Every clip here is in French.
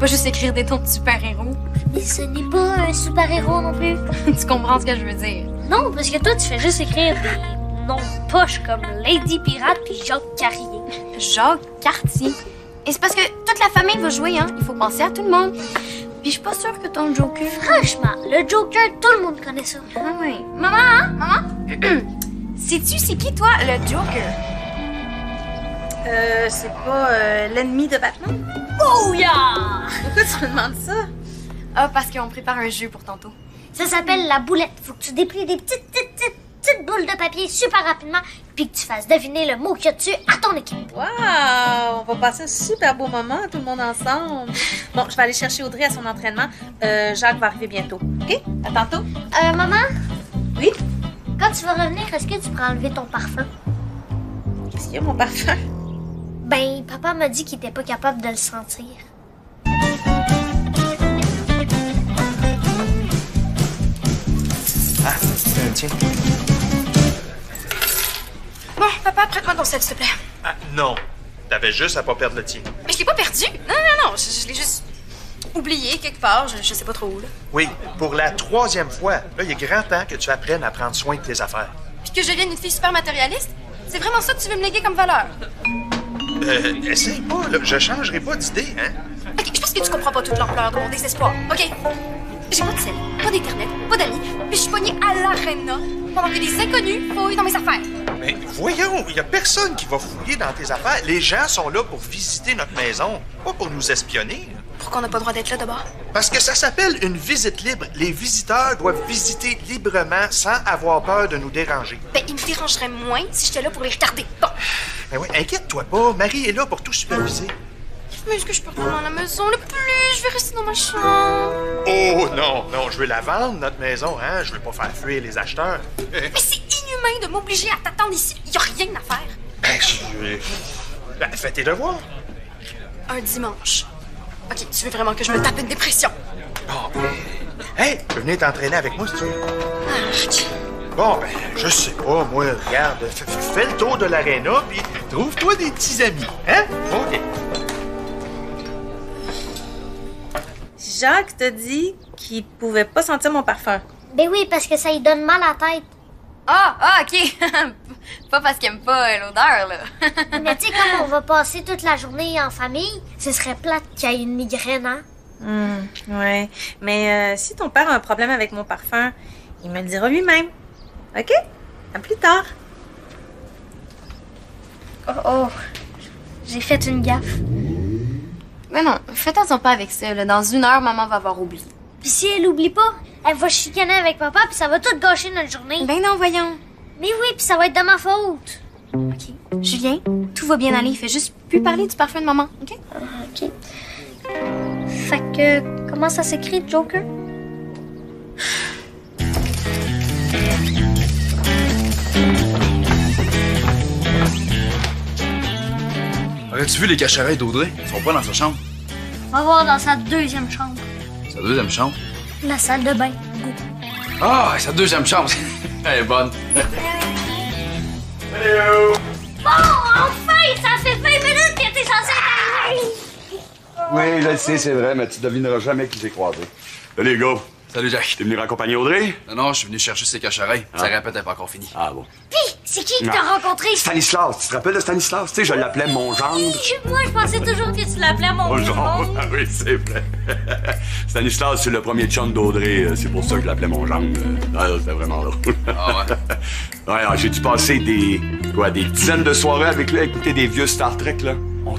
pas juste écrire des tons de super-héros. Mais ce n'est pas un super-héros non plus. tu comprends ce que je veux dire? Non, parce que toi, tu fais juste écrire des noms poches comme Lady Pirate puis Jacques Carrier. Jacques Cartier. Et c'est parce que toute la famille va jouer, hein. Il faut penser à tout le monde. Puis je suis pas sûre que ton Joker. Franchement, le Joker, tout le monde connaît ça. Ah oui. Maman, hein? Maman? Sais-tu c'est qui, toi, le Joker? Euh, c'est pas euh, l'ennemi de Batman? Oh yeah! Pourquoi tu me demandes ça? Ah, parce qu'on prépare un jeu pour tantôt. Ça s'appelle la boulette. Faut que tu déplies des petites, petites, petites, petites boules de papier super rapidement, puis que tu fasses deviner le mot qu'il y a dessus à ton équipe. Wow! On va passer un super beau moment, tout le monde ensemble. Bon, je vais aller chercher Audrey à son entraînement. Euh, Jacques va arriver bientôt. OK? À tantôt. Euh, maman, Oui? quand tu vas revenir, est-ce que tu pourras enlever ton parfum? Qu'est-ce qu'il y a, mon parfum? Ben, papa m'a dit qu'il était pas capable de le sentir. Ah, tiens. Bon, papa, prête-moi ton sel, s'il te plaît. Ah, non. T'avais juste à pas perdre le tien. Mais je l'ai pas perdu. Non, non, non. Je, je l'ai juste oublié quelque part. Je, je sais pas trop où, là. Oui, pour la troisième fois. Là, il est grand temps que tu apprennes à prendre soin de tes affaires. Puis que je devienne une fille super matérialiste? C'est vraiment ça que tu veux me léguer comme valeur? Euh, essaye pas, là. Je changerai pas d'idée, hein? Ok, je pense que tu comprends pas toute l'ampleur de mon désespoir. Ok? J'ai pas de sel, pas d'internet, pas d'amis, puis je suis pognée à l'arena pendant que des inconnus fouillent dans mes affaires. Mais voyons, il y a personne qui va fouiller dans tes affaires. Les gens sont là pour visiter notre maison, pas pour nous espionner. Pourquoi on n'a pas le droit d'être là d'abord? Parce que ça s'appelle une visite libre. Les visiteurs doivent visiter librement sans avoir peur de nous déranger. Ben, il me dérangerait moins si j'étais là pour les retarder. Bon. Ben oui, inquiète-toi pas. Marie est là pour tout superviser. Mais est-ce que je peux retourner à la maison? Le plus, je vais rester dans ma chambre. Oh non, non, je veux la vendre, notre maison, hein? Je veux pas faire fuir les acheteurs. Mais c'est inhumain de m'obliger à t'attendre ici. Y a rien à faire. Ben, je... Ben, fais tes devoirs. Un dimanche. Ok, tu veux vraiment que je me tape une dépression? Bon, ben... Hey, tu peux venir t'entraîner avec moi si tu veux. Arc. Bon, ben, je sais pas, moi, regarde, fais, le tour de l'aréna, puis trouve-toi des petits amis, hein? OK. Jacques t'a dit qu'il pouvait pas sentir mon parfum. Ben oui, parce que ça lui donne mal à la tête. Ah, ah, ok. pas parce qu'elle aime pas euh, l'odeur, là. Mais tu sais, comme on va passer toute la journée en famille, ce serait plate qu'il y ait une migraine, hein? Hum, ouais. Mais euh, si ton père a un problème avec mon parfum, il me le dira lui-même. OK? À plus tard. Oh, oh. J'ai fait une gaffe. Mais non, fais attention pas avec ça, là. Dans une heure, maman va avoir oublié. Puis si elle oublie pas, elle va chicaner avec papa, puis ça va tout gâcher notre journée. Ben non, voyons. Mais oui, puis ça va être de ma faute. Ok. Julien, tout va bien aller. Fais juste plus parler du parfum de maman, ok? OK. Fait que, comment ça s'écrit, Joker? Aurais-tu vu les cacharets d'Audrey? Ils sont pas dans sa chambre. On va voir dans sa deuxième chambre. Sa deuxième chambre? La salle de bain. Go. Ah, sa deuxième chambre. Elle est bonne. Bon, enfin! Ça fait 20 minutes que t'es censé être Oui, je le sais, c'est vrai, mais tu devineras jamais qui j'ai croisé. Les gars. Salut, Jack. T'es venu raccompagner Audrey? Non, non, je suis venu chercher ces cacharets. Sa répète pas encore finie. Ah bon. Puis, c'est qui que t'as Ah. rencontré? Stanislas, tu te rappelles de Stanislas? Tu sais, je l'appelais mon gendre. Moi, je pensais toujours que tu l'appelais mon Mon gendre. Ah oui, c'est vrai. Stanislas, c'est le premier chum d'Audrey. euh, C'est pour ça que je l'appelais mon gendre. Ah, c'était vraiment drôle. Ah ouais? Ouais, alors, j'ai dû passer des, quoi, des dizaines de soirées avec lui à écouter des vieux Star Trek, là. On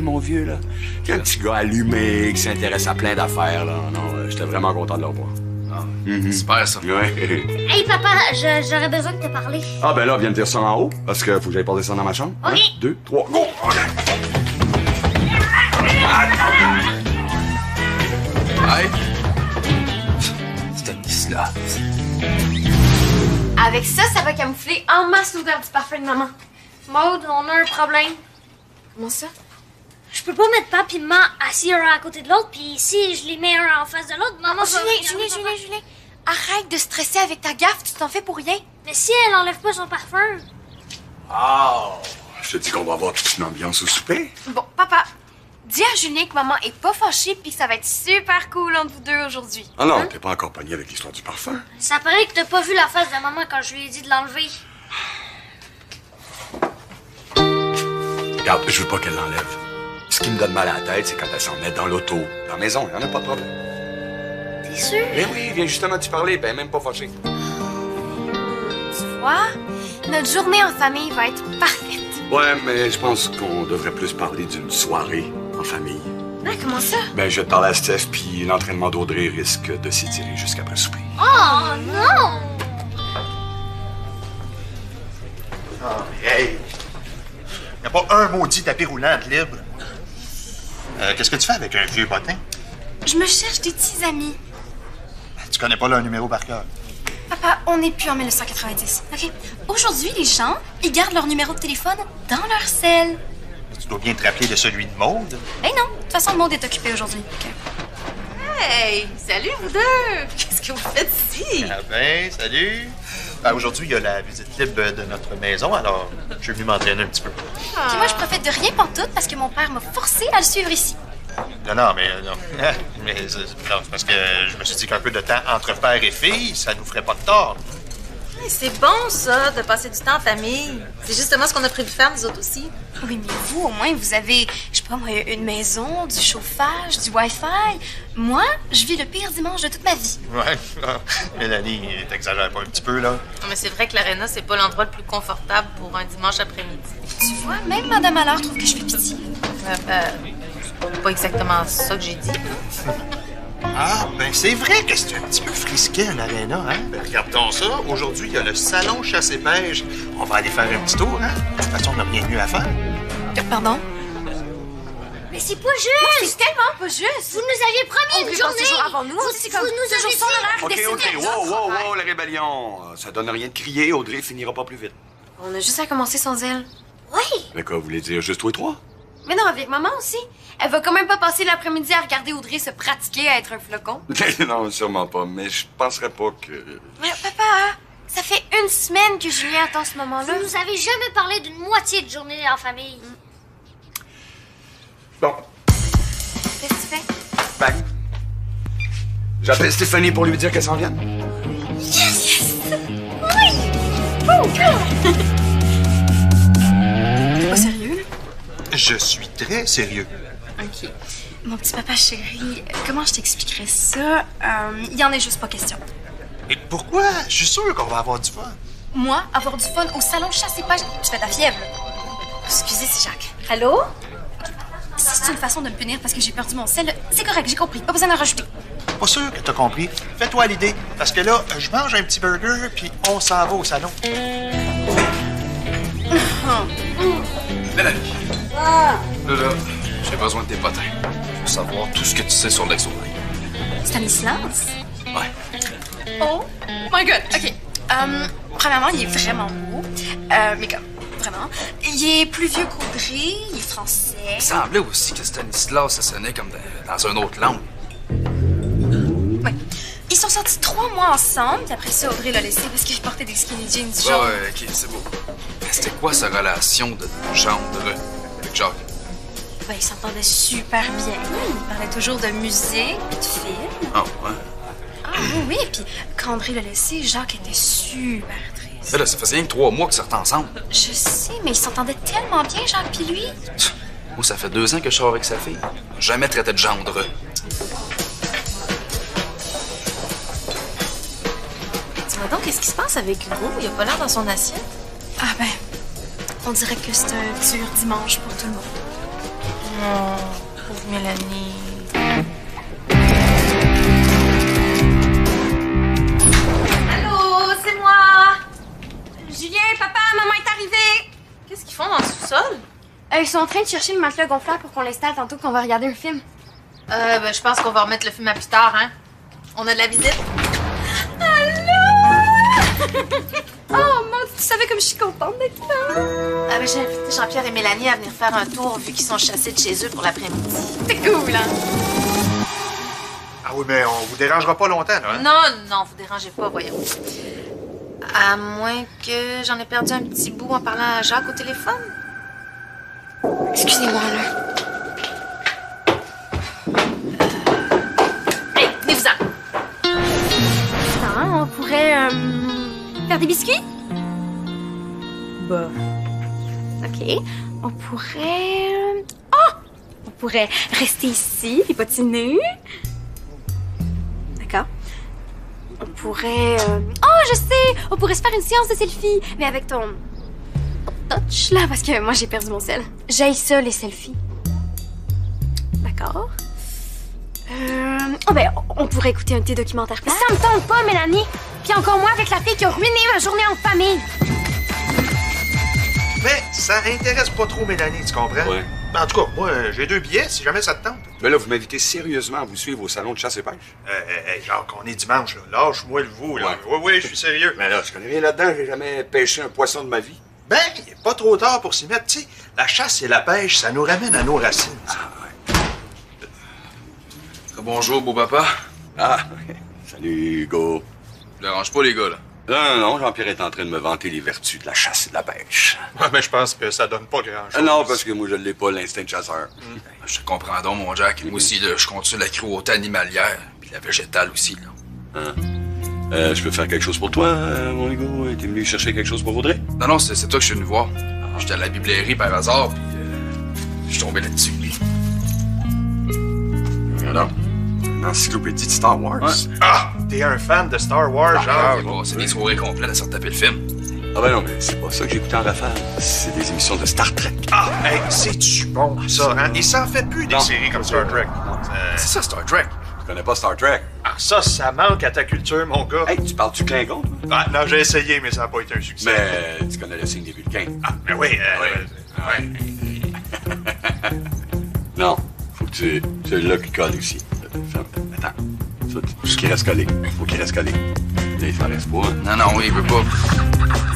mon vieux, là. Un petit gars allumé qui s'intéresse à plein d'affaires, là. Non, euh, j'étais vraiment content de le revoir. Ah, Super, ça. Ouais. Hey, papa, je- j'aurais besoin de te parler. Ah, ben là, viens de dire ça en haut, parce que faut que j'aille porter ça dans ma chambre. Ok. Un, deux, trois, go! Hey! Stanislas. Avec ça, ça va camoufler en masse l'odeur du parfum de maman. Maud, on a un problème. Comment ça? Je peux pas mettre papa et maman assis un à côté de l'autre, puis si je les mets un en face de l'autre, maman va... Julien, Julien, Julien, Julien. Arrête de stresser avec ta gaffe, tu t'en fais pour rien. Mais si elle enlève pas son parfum... Ah! Je te dis qu'on va avoir toute une ambiance au souper. Bon, papa, Dis à Julien que maman est pas fâchée puis que ça va être super cool entre vous deux aujourd'hui. Ah non, t'es pas encore pogné avec l'histoire du parfum. Ça paraît que t'as pas vu la face de maman quand je lui ai dit de l'enlever. Regarde, je veux pas qu'elle l'enlève. Ce qui me donne mal à la tête, c'est quand elle s'en met dans l'auto. Dans la maison, y en a pas de problème. T'es sûr? Mais oui, viens justement t'y parler, ben même pas fâché. Tu vois, notre journée en famille va être parfaite. Ouais, mais je pense qu'on devrait plus parler d'une soirée en famille. Ah, comment ça? Ben, je vais te parler à Steph, puis l'entraînement d'Audrey risque de s'étirer jusqu'après souper. Oh non! Ah, hey! Y a pas un maudit tapis roulant de libre? Euh, Qu'est-ce que tu fais avec un vieux bottin? Je me cherche des petits amis. Tu connais pas leur numéro par cœur? Papa, on n'est plus en 1990, OK? Aujourd'hui, les gens, ils gardent leur numéro de téléphone dans leur selle. Tu dois bien te rappeler de celui de Maude. Ben non, de toute façon, monde est occupé aujourd'hui. Hey, salut vous deux! Qu'est-ce que vous faites ici? Ah ben, salut! Ben, Aujourd'hui, il y a la visite libre de notre maison, alors je suis venu m'entraîner un petit peu. Puis moi, je profite de rien pantoute parce que mon père m'a forcé à le suivre ici. Non, non, mais, euh, non. mais c'est non, c'est parce que je me suis dit qu'un peu de temps entre père et fille, ça nous ferait pas de tort. Hey, C'est bon ça, de passer du temps en famille. C'est justement ce qu'on a prévu faire nous autres aussi. Oui, mais vous, au moins, vous avez, je sais pas moi, une maison, du chauffage, du Wi-Fi. Moi, je vis le pire dimanche de toute ma vie. Ouais. ah, Mélanie, t'exagères pas un petit peu, là? Non, mais c'est vrai que l'aréna, c'est pas l'endroit le plus confortable pour un dimanche après-midi. Tu vois, même Madame Allard trouve que je fais pitié. Euh, euh, c'est pas exactement ça que j'ai dit. Ah, ben c'est vrai que c'est un petit peu frisqué, un aréna, hein? Ben, regardons ça. Aujourd'hui, il y a le salon chasse-et-pêche. On va aller faire un petit tour, hein? De toute façon, on n'a rien de mieux à faire. Euh, pardon? Mais c'est pas juste! C'est tellement pas juste! Vous nous aviez promis On une journée! toujours avant nous, vous, c'est vous comme nous toujours horaire OK. OK, wow, wow, wow, la rébellion. Euh, Ça donne rien de crier, Audrey finira pas plus vite. On a juste à commencer sans elle. Oui! Mais quoi, vous voulez dire juste toi et trois? Mais non, avec maman aussi. Elle va quand même pas passer l'après-midi à regarder Audrey se pratiquer à être un flocon. non, sûrement pas, mais je penserais pas que... Mais papa, ça fait une semaine que Julien attend ce moment-là. Vous nous avez jamais parlé d'une moitié de journée en famille. Bon, Qu'est-ce que tu fais? bang. J'appelle Stéphanie pour lui dire qu'elle s'en vient. T'es pas sérieux, là? Je suis très sérieux. Ok. Mon petit papa chéri, comment je t'expliquerais ça? Euh, Il y en est juste pas question. Et pourquoi? Je suis sûr qu'on va avoir du fun. Moi, avoir du fun au salon chasse et pêche, tu fais de la fièvre. Excusez, c'est Jacques. Allô? Si c'est une façon de me punir parce que j'ai perdu mon sel, c'est correct, j'ai compris. Pas besoin d'en rajouter. Pas sûr que t'as compris. Fais-toi l'idée. Parce que là, je mange un petit burger, puis on s'en va au salon. Mélanie. Là, là, j'ai besoin de tes potins. Je veux savoir tout ce que tu sais sur. Stanislas? Ouais. Oh my god, ok. Euh, premièrement, il est vraiment beau. Euh, mais comme, vraiment. Il est plus vieux qu'Audrey, il est français. Il semblait aussi que Stanislas, ça sonnait comme dans, dans une autre langue. Ouais. Ils sont sortis trois mois ensemble, puis après ça, Audrey l'a laissé parce qu'il portait des skinny jeans Ouais, jaunes. ouais, ok, c'est beau. Mais c'était quoi sa relation de gendre avec Jacques? Ben, ils s'entendaient super bien. Ils parlaient toujours de musique, puis de films. Ah, ouais. Ah oui, oui. Puis quand André l'a laissé, Jacques était super triste. Mais là, ça faisait rien que trois mois qu'ils sortaient ensemble. Je sais, mais ils s'entendaient tellement bien, Jacques puis lui. Moi, ça fait deux ans que je sors avec sa fille. Jamais traité de gendre. Dis-moi donc, qu'est-ce qui se passe avec Hugo? Il a pas l'air dans son assiette? Ah ben, on dirait que c'est un dur dimanche pour tout le monde. Non, pauvre Mélanie. Allô, c'est moi! Julien, papa, maman est arrivée! Qu'est-ce qu'ils font dans le sous-sol? Euh, ils sont en train de chercher le matelas gonflable pour qu'on l'installe tantôt qu'on va regarder un film. Euh, ben, je pense qu'on va remettre le film à plus tard, hein? On a de la visite? Oh, mon tu savais comme je suis contente d'être là soirée, j'ai Jean-Pierre et Mélanie à venir faire un tour vu qu'ils sont chassés de chez eux pour l'après-midi. C'est cool, hein? Ah oui, mais on vous dérangera pas longtemps, là, hein? Non, non, vous dérangez pas, voyons. À moins que j'en ai perdu un petit bout en parlant à Jacques au téléphone. Excusez-moi, là. Euh, hey, venez-vous! Ah, on pourrait euh, faire des biscuits? Bah. OK. On pourrait... Oh! On pourrait rester ici et patiner. D'accord. On pourrait... euh, Oh, je sais! On pourrait se faire une séance de selfie, mais avec ton... touch, là, parce que moi, j'ai perdu mon sel. J'aille ça, les selfies. D'accord. Euh... Oh ben, on pourrait écouter un petit documentaire plat. Ça me tente pas, Mélanie. Puis encore moins avec la fille qui a ruiné ma journée en famille. Mais ça intéresse pas trop Mélanie, tu comprends? Ouais. En tout cas, moi, j'ai deux billets si jamais ça te tente. Mais là, vous m'invitez sérieusement à vous suivre au salon de chasse et pêche? Hé, hé, Jacques, on est dimanche, là. Lâche-moi le vous, là. Ouais. Oui, oui, je suis sérieux. Mais là, je connais rien là-dedans. J'ai jamais pêché un poisson de ma vie. Ben, il est pas trop tard pour s'y mettre. Tu sais, la chasse et la pêche, ça nous ramène à nos racines. tu sais. Bonjour, beau papa. Ah, salut, Hugo. Je dérange pas, les gars, là. Non, non, non, Jean-Pierre est en train de me vanter les vertus de la chasse et de la pêche. Ouais, mais je pense que ça donne pas grand-chose. Ah non, parce que moi, je l'ai pas, l'instinct de chasseur. Je te comprends donc, mon Jack. Moi aussi, là, je continue la cruauté animalière, puis la végétale aussi, là. Euh, je peux faire quelque chose pour toi, euh, mon Hugo? T'es venu chercher quelque chose pour Audrey? Non, non, c'est toi que je suis venu voir. J'étais à la biblairie par hasard, puis euh, je suis tombé là-dessus. Alors, une encyclopédie de Star Wars? Ah, t'es un fan de Star Wars, Ah, bon, c'est des soirées complètes à se retaper le film. Ah ben non, mais c'est pas ça que j'écoutais en rafale. C'est des émissions de Star Trek. Ah, hey, c'est-tu bon, ça, hein? Il s'en fait plus des Non. séries comme Star Trek. Euh, C'est ça, Star Trek. Tu connais pas Star Trek? ah, ça, ça manque à ta culture, mon gars. Hey, tu parles du Klingon, toi? Ah, non, j'ai essayé, mais ça n'a pas été un succès. Mais tu connais le signe des Vulcains. Ah, ben oui, euh, ouais. Non, faut que tu... C'est là qui colle aussi. Ferme. Attends. Faut qu'il reste collé. Faut qu'il reste collé. Là, il s'en reste pas. Non, non, il veut pas.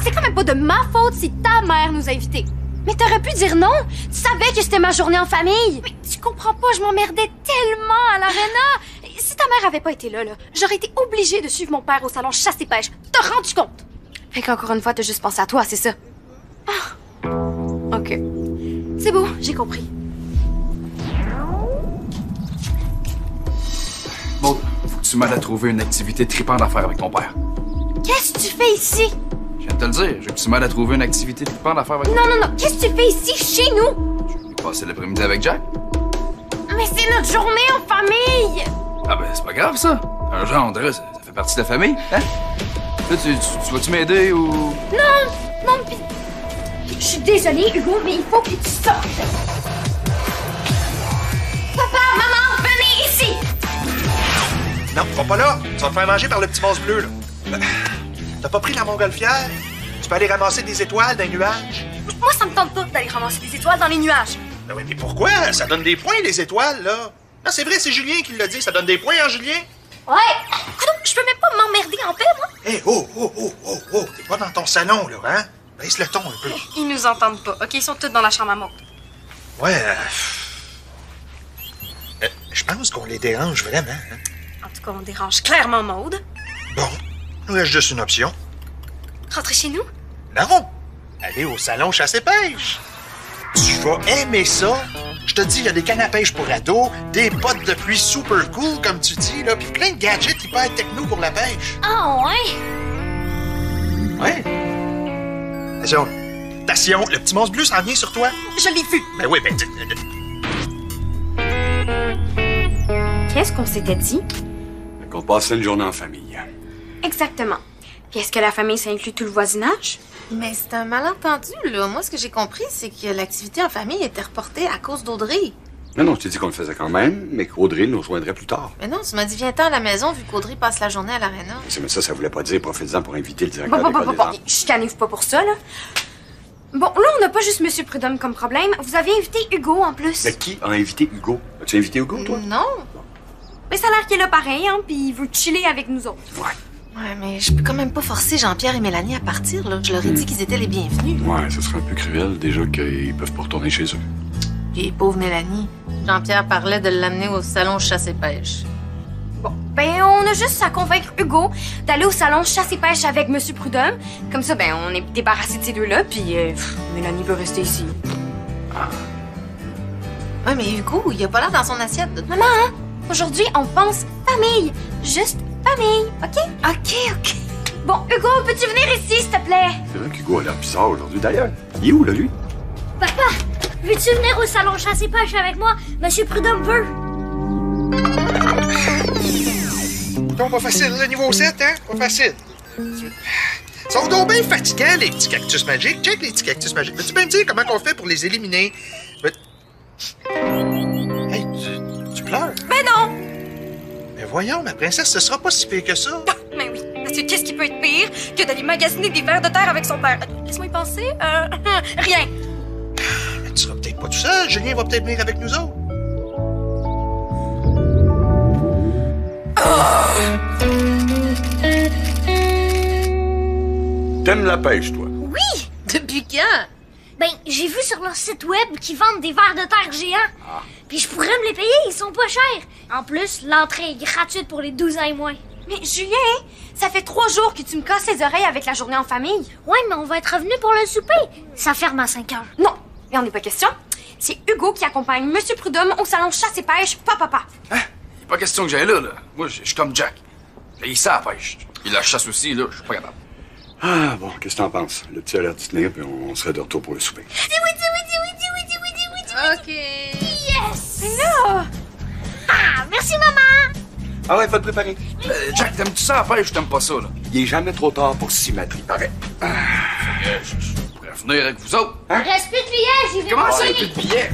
C'est quand même pas de ma faute si ta mère nous a invités. Mais t'aurais pu dire non. Tu savais que c'était ma journée en famille. Mais tu comprends pas, je m'emmerdais tellement à l'aréna. Si ta mère avait pas été là, là j'aurais été obligée de suivre mon père au salon chasse et pêche. T'as rendu compte? Fait qu'encore une fois, t'as juste pensé à toi, c'est ça? Ah. OK. C'est beau, j'ai compris. Tu m'aides à trouver une activité tripante à faire avec ton père. Qu'est-ce que tu fais ici? Je viens de te le dire, je veux que tu m'aides à trouver une activité tripante à faire avec Non, non, non. Qu'est-ce que tu fais ici, chez nous? Je vais passer l'après-midi avec Jack. Mais c'est notre journée en famille. Ah ben, c'est pas grave, ça. Un gendre, ça, ça fait partie de la famille, hein? Là, tu, tu- tu vas-tu m'aider ou... Non, non, pis... Je suis désolée, Hugo, mais il faut que tu sortes. Non, va pas là. Tu vas te faire manger par le petit monstre bleu, là. Ben, T'as pas pris la montgolfière? Tu peux aller ramasser des étoiles d'un nuage? Moi, ça me tente pas d'aller ramasser des étoiles dans les nuages. Ben oui, mais pourquoi? Ça donne des points, les étoiles, là. Non, c'est vrai, c'est Julien qui l'a dit. Ça donne des points, hein, Julien? Ouais. Coudonc, je peux même pas m'emmerder en paix, moi? Hé, oh, oh, oh, oh, oh. T'es pas dans ton salon, là, hein? Baisse le ton un peu. Ils nous entendent pas. OK, ils sont tous dans la chambre à montre. Ouais. euh, euh, Je pense qu'on les dérange vraiment. hein. En tout cas, on dérange clairement Maude. Bon, il nous reste juste une option. Rentrer chez nous? Non! Aller au salon chasse-pêche! Tu vas aimer ça! Je te dis, il y a des cannes à pêche pour ados, des bottes de pluie super cool, comme tu dis, là, puis plein de gadgets hyper techno pour la pêche. Ah ouais? Ouais. Attention, attention, le petit monstre bleu s'en vient sur toi. Je l'ai vu. Ben oui, ben... Qu'est-ce qu'on s'était dit? Qu'on passe une journée en famille. Exactement. Puis est-ce que la famille, ça inclut tout le voisinage? Mais c'est un malentendu, là. Moi, ce que j'ai compris, c'est que l'activité en famille était reportée à cause d'Audrey. Non, non, je t'ai dit qu'on le faisait quand même, mais qu'Audrey nous rejoindrait plus tard. Mais non, tu m'as dit, viens-t'en à la maison vu qu'Audrey passe la journée à l'aréna. Mais ça, ça voulait pas dire profite-en pour inviter le directeur Bon, bon, bon, bon, arts. Chicanez-vous pas pour ça, là. Bon, là, on n'a pas juste Monsieur Prudhomme comme problème. Vous avez invité Hugo, en plus. Mais qui a invité Hugo? As-tu invité Hugo, toi? Non. Mais ça a l'air qu'il est là pareil, hein, puis il veut chiller avec nous autres. Ouais. Ouais, mais je peux quand même pas forcer Jean-Pierre et Mélanie à partir, là. Je leur ai dit qu'ils étaient les bienvenus. Ouais, ce serait un peu cruel, déjà qu'ils peuvent pas retourner chez eux. Puis, pauvre Mélanie. Jean-Pierre parlait de l'amener au salon chasse et pêche. Bon, ben, on a juste à convaincre Hugo d'aller au salon chasse et pêche avec Monsieur Prudhomme. Comme ça, ben, on est débarrassé de ces deux-là, puis euh, Mélanie peut rester ici. Ouais, mais Hugo, il a pas l'air dans son assiette. Maman, hein? Aujourd'hui, on pense famille. Juste famille, OK? OK, OK. Bon, Hugo, peux-tu venir ici, s'il te plaît? C'est vrai qu'Hugo a l'air bizarre aujourd'hui. D'ailleurs, il est où, là, lui? Papa, veux-tu venir au salon chasse et pêche avec moi? Monsieur Prudhomme veut. Donc, pas facile, le niveau 7, hein? Pas facile. Ils sont donc bien fatigants, les petits cactus magiques. Check les petits cactus magiques. Peux-tu bien me dire comment on fait pour les éliminer? Hey, tu, tu pleures? Mais non! Mais voyons, ma princesse, ce sera pas si pire que ça. Mais oui, parce que qu'est-ce qui peut être pire que d'aller magasiner des vers de terre avec son père? Euh, Laisse-moi y penser. Euh, rien. Mais tu seras peut-être pas tout seul. Julien va peut-être venir avec nous autres. T'aimes la pêche, toi? Oui! Depuis quand? Ben, j'ai vu sur leur site web qu'ils vendent des vers de terre géants. Puis je pourrais me les payer, ils sont pas chers. En plus, l'entrée est gratuite pour les 12 ans et moins. Mais Julien, ça fait trois jours que tu me casses les oreilles avec la journée en famille. Ouais, mais on va être revenu pour le souper. Ça ferme à 5 heures. Non, il en est pas question. C'est Hugo qui accompagne Monsieur Prudhomme au salon chasse et pêche, pas papa. Hein? A pas question que j'aille là, là. Moi, je je suis comme Jack. Là, il sait la pêche. Il la chasse aussi, là. Je suis pas capable. Ah, bon, qu'est-ce que t'en penses? Le petit a l'air de tenir, puis on serait de retour pour le souper. OK. Yes! Ah, merci, maman! Ah ouais, va te préparer. Euh, Jack, t'aimes-tu ça? La pêche ou t'aimes pas ça, là? Il est jamais trop tard pour s'y mettre, il paraît. Euh, je, je pourrais venir avec vous autres. Reste plus de billets, j'y vais Comment ça, payer. plus de billets?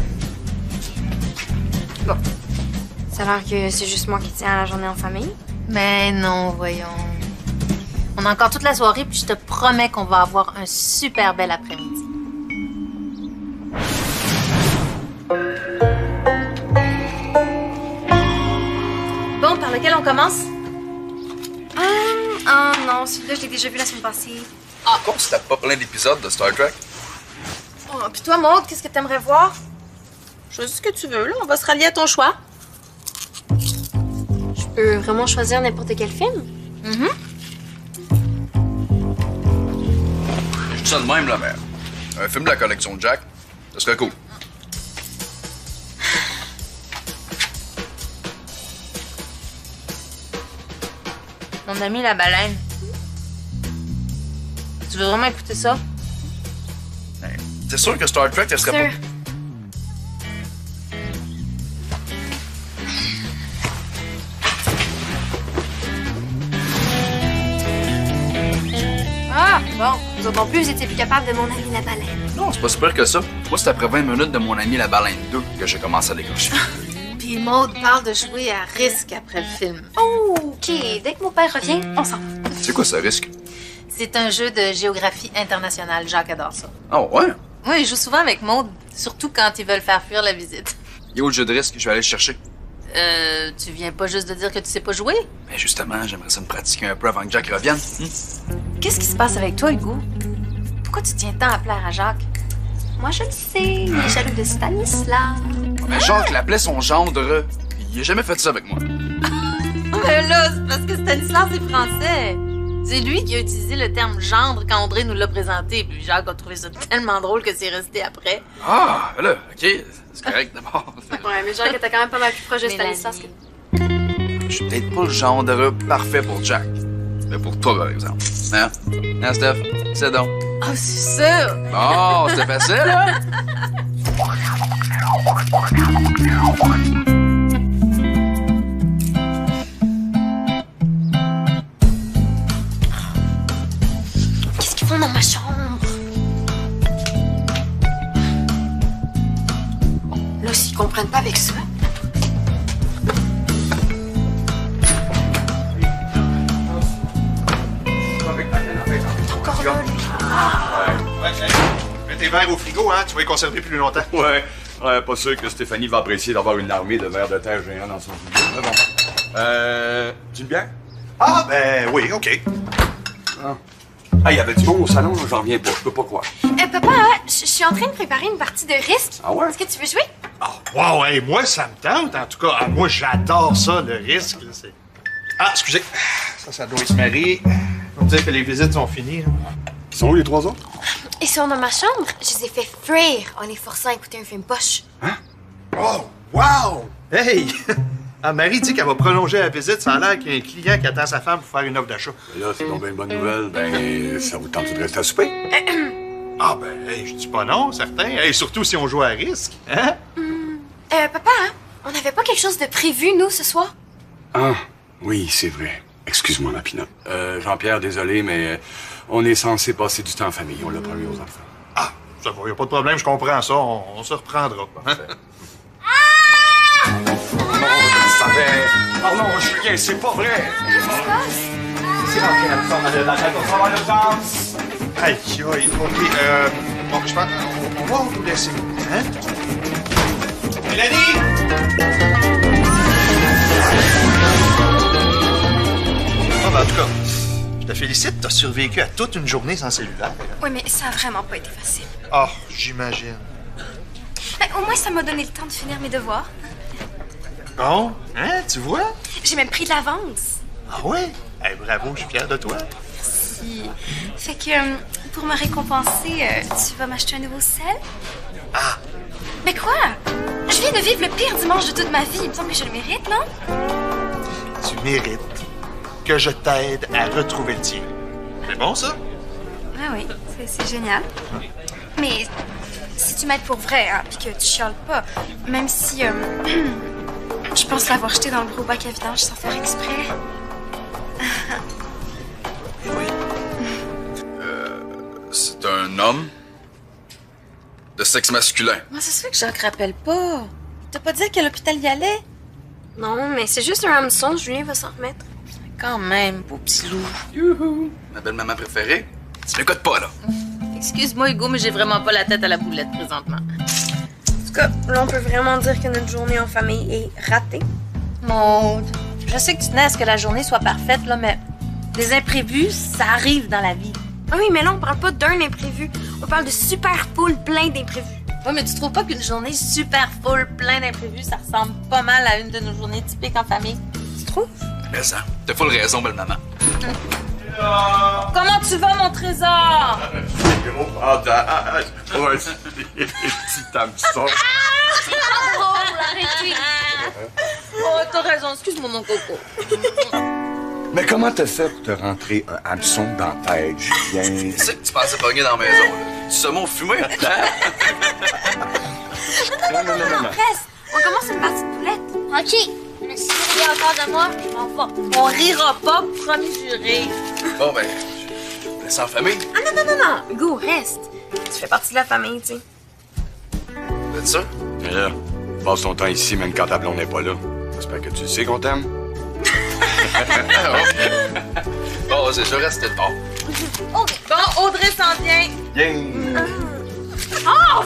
Ça a l'air que c'est juste moi qui tiens à la journée en famille. Mais non, voyons. On a encore toute la soirée, puis je te promets qu'on va avoir un super bel après-midi. Bon, par lequel on commence? Ah non, celui-là, je l'ai déjà vu la semaine passée. Ah, comme c'était pas plein d'épisodes de Star Trek. Oh, puis toi, Maud, qu'est-ce que t'aimerais voir? Choisis ce que tu veux, là. On va se rallier à ton choix. Je peux vraiment choisir n'importe quel film? Je dis ça de même, la mère. Un film de la collection Jack, ça serait cool. Mon ami la baleine. Tu veux vraiment écouter ça? Hey, T'es sûr que Star Trek, ça serait Sûr. Non plus, vous étiez plus capable de mon ami la baleine. Non, c'est pas si pire que ça. Moi, c'est après 20 minutes de mon ami la baleine 2 que j'ai commencé à décrocher. Puis Maud parle de jouer à risque après le film. OK, dès que mon père revient, on s'en va. c'est quoi ce risque? C'est un jeu de géographie internationale. Jacques adore ça. Oh, ouais? Oui, il joue souvent avec Maud, surtout quand ils veulent faire fuir la visite. Il y a où le jeu de risque? Je vais aller le chercher? Euh, tu viens pas juste de dire que tu sais pas jouer? Mais justement, j'aimerais ça me pratiquer un peu avant que Jack revienne. Hmm? Qu'est-ce qui se passe avec toi, Hugo? Pourquoi tu tiens tant à plaire à Jacques? Moi, je le sais, il est jaloux de Stanislas. Mais Jacques l'appelait son gendre. Il a jamais fait ça avec moi. Mais là, c'est parce que Stanislas est français. C'est lui qui a utilisé le terme gendre quand André nous l'a présenté. Puis Jacques a trouvé ça tellement drôle que c'est resté après. Ah, là, OK. C'est correct d'abord. Ouais, mais Jacques était quand même pas mal plus proche de Stanislas que... Je suis peut-être pas le gendre parfait pour Jack. Mais pour toi, par exemple. Hein? Hein, Steph? C'est donc. Oh, c'est sûr! Bon, c'était facile, hein? les conserver plus longtemps. Ouais. Ouais, pas sûr que Stéphanie va apprécier d'avoir une armée de vers de terre géants dans son frigo. Mais bon. Euh. Tu une bière? Ah, ben oui, OK. Ah, il y avait du monde au salon, j'en reviens pas. Je peux pas croire. Eh, papa, je suis en train de préparer une partie de risque. Ah ouais? Est-ce que tu veux jouer? Ah, wow, hey, moi, ça me tente, en tout cas. Ah, moi, j'adore ça, le risque. là, c'est- Ah, excusez. Ça, ça doit être Marie. On me dire que les visites sont finies. là. Ils sont où les trois autres? Ils sont dans ma chambre. Je les ai fait fuir en les forçant à écouter un film poche. Oh, wow! Hey! Ah, Marie dit qu'elle va prolonger la visite. Ça a l'air qu'il y a un client qui attend sa femme pour faire une offre d'achat. Là, c'est donc bien une bonne nouvelle. Ben, ça vous tente de rester à souper? Ah, ben, hey, je dis pas non, certain. Et surtout si on joue à risque. Hein? Euh, papa, hein? On n'avait pas quelque chose de prévu, nous, ce soir? Ah, oui, c'est vrai. Excuse-moi, ma pinotte. Euh, Jean-Pierre, désolé, mais euh, on est censé passer du temps en famille. On l'a promis aux enfants. Ah, ça va, y a pas de problème, je comprends ça. On, on se reprendra. Hein? Oh, je savais. Oh non, Julien, c'est pas vrai. C'est Jean-Pierre, ça, on a le- on va avoir le chance. Aïe, aïe, OK. Euh, bon, je pense on, on va vous laisser. Hein? Mélanie! Ah, ben, en tout cas, je te félicite, t'as survécu à toute une journée sans cellulaire. Oui, mais ça a vraiment pas été facile. Ah, j'imagine. Ben, au moins, ça m'a donné le temps de finir mes devoirs. Bon, hein, tu vois? J'ai même pris de l'avance. Ah ouais? Eh, bravo, je suis fier de toi. Si. Fait que, euh, pour me récompenser, euh, tu vas m'acheter un nouveau sel? Ah, Mais quoi? Je viens de vivre le pire dimanche de toute ma vie. Il me semble que je le mérite, non? tu mérites que je t'aide à retrouver le tien. C'est bon, ça? Ah oui, c'est- génial. Mais si tu m'aides pour vrai, hein, puis que tu chiales pas, même si euh, je pense l'avoir jeté dans le gros bac à vidange sans faire exprès. C'est un homme de sexe masculin. Moi, c'est sûr que Jacques rappelle pas. T'as pas dit à quel hôpital il allait? Non, mais c'est juste un hameçon, Julien va s'en remettre. Quand même, beau petit loup. Youhou! Ma belle-maman préférée? Tu m'écoutes pas, là. Excuse-moi, Hugo, mais j'ai vraiment pas la tête à la boulette présentement. En tout cas, là, on peut vraiment dire que notre journée en famille est ratée. Maud, je sais que tu tenais à ce que la journée soit parfaite, là, mais des imprévus, ça arrive dans la vie. Ah oui, mais là, on parle pas d'un imprévu. On parle de super full plein d'imprévus. Oui, mais tu trouves pas qu'une journée super full, plein d'imprévus, ça ressemble pas mal à une de nos journées typiques en famille? Tu trouves? Mais t'as full raison, belle-maman. Comment tu vas, mon trésor? Gros. Ouais, petit hameçon. Oh, t'as raison, excuse-moi, mon coco. Mais comment t'as fait pour te rentrer un hameçon dans la tête, Julien? Tu sais que tu pensais pogner dans la maison, là. Du saumon fumé, hein? Non, non, non, non, non. Reste, on commence une partie de poulette. OK. Mais si tu ris encore de moi, je m'en vais. On rira pas, promis juré. Bon, ben, vous laisse en famille. Ah non, non, non, non. Hugo, reste. Tu fais partie de la famille, tu sais. Vous êtes sûr? Mais là, passe ton temps ici, même quand ta blonde n'est pas là. J'espère que tu le sais qu'on t'aime. Bon, vas-y, je reste bon. Bon, Audrey s'en vient. Bien. Ah mot.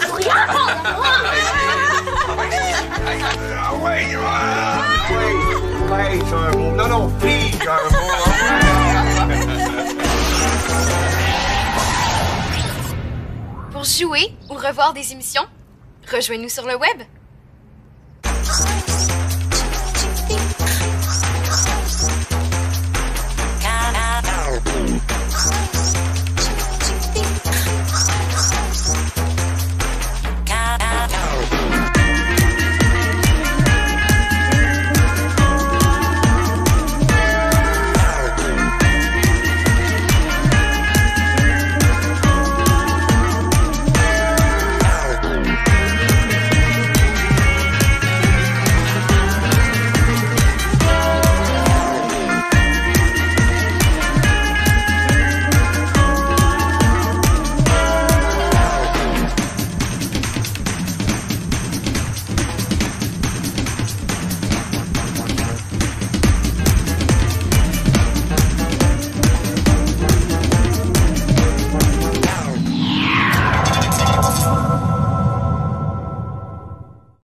Pour jouer ou revoir des émissions, rejoignez-nous sur le web